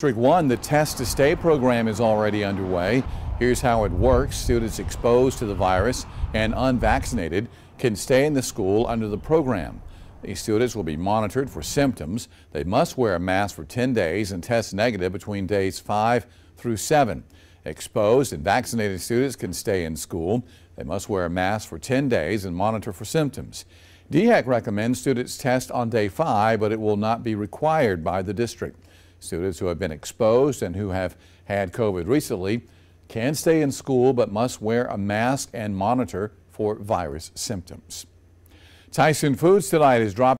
District 1, the Test to Stay program is already underway. Here's how it works. Students exposed to the virus and unvaccinated can stay in the school under the program. These students will be monitored for symptoms. They must wear a mask for 10 days and test negative between days 5 through 7. Exposed and vaccinated students can stay in school. They must wear a mask for 10 days and monitor for symptoms. DHEC recommends students test on day 5, but it will not be required by the district. Students who have been exposed and who have had COVID recently can stay in school but must wear a mask and monitor for virus symptoms. Tyson Foods tonight is dropping